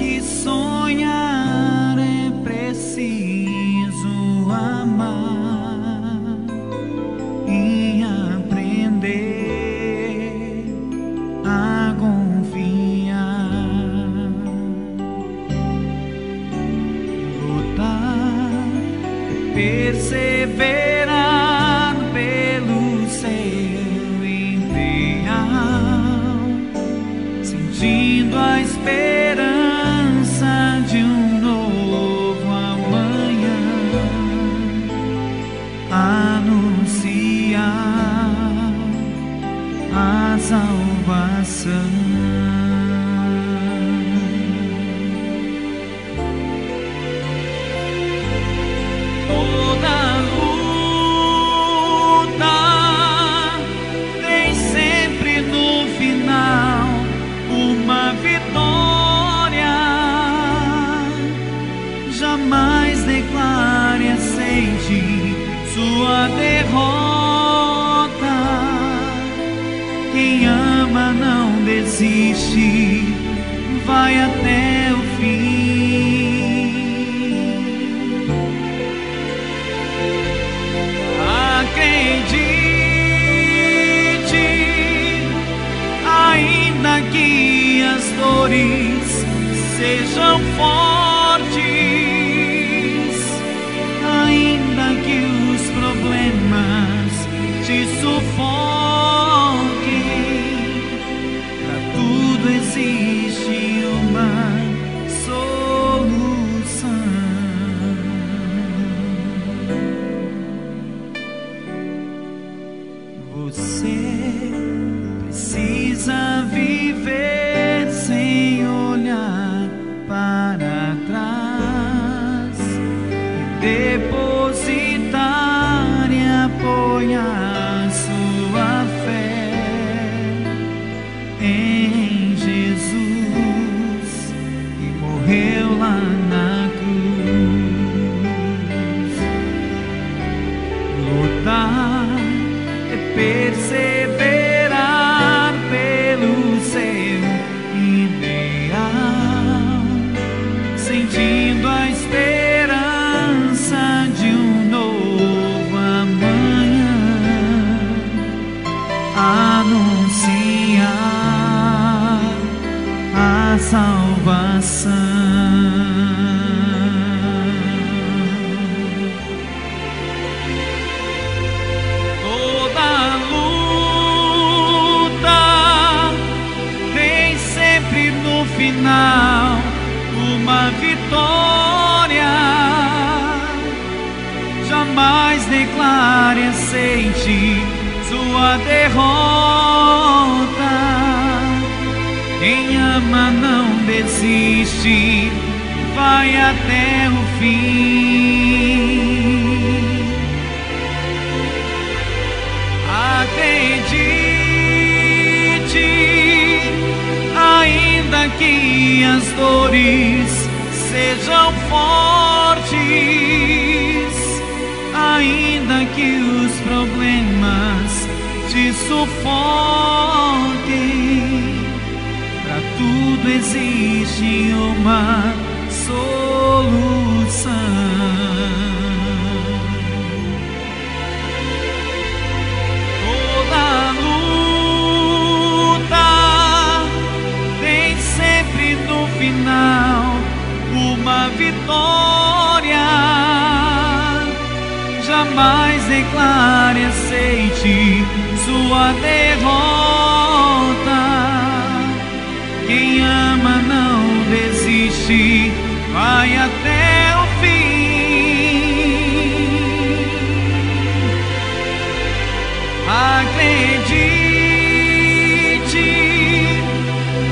que sonha. Desiste, vai até o fim. Acredite, ainda que as dores sejam fortes. Anunciar a salvação. final uma vitória. Jamais declare, aceite sua derrota. Quem ama não desiste, vai até o fim. que as dores sejam fortes, ainda que os problemas te sufoquem. Para tudo existe uma solução. final uma vitória. Jamais declare, aceite sua derrota. Quem ama não desiste, vai até o fim. Acredite,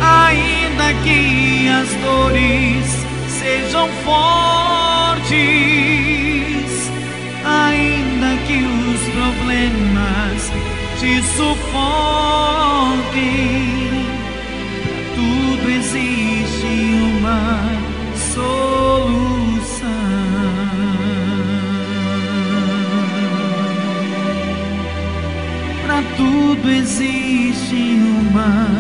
ainda que as dores sejam fortes, te sufoque. Tudo existe uma solução. Para tudo existe uma